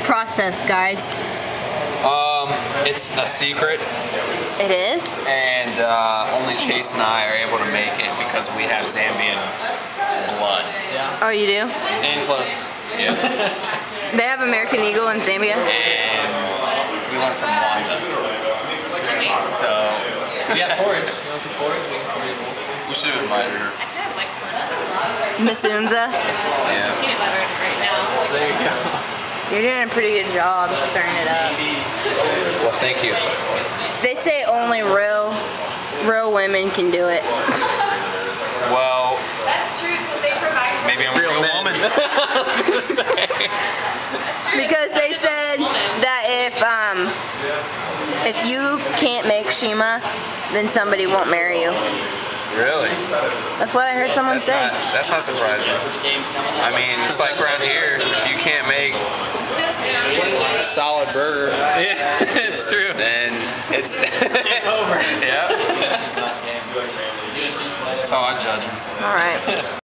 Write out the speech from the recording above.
process, guys? Um, it's a secret, It is? and uh, only Chase and I are able to make it because we have Zambian blood. Yeah. Oh, you do? And close. Yeah. They have American Eagle in Zambia? and we learned from Wanda. So we got porridge. You some porridge? We, can- we should have invited her. I kind of like porridge. Miss Unza? Yeah. You're doing a pretty good job stirring it up. Well, thank you. They say only real, real women can do it. Well, That's true because they provide maybe I'm a real woman. That's true. Because they said that if um if you can't make nshima, then somebody won't marry you. really? That's what I heard someone That's say. not, that's not surprising. I mean, it's like around here, solid burger, yeah, it's true. Then it's over. yeah. That's how I judge them. All right.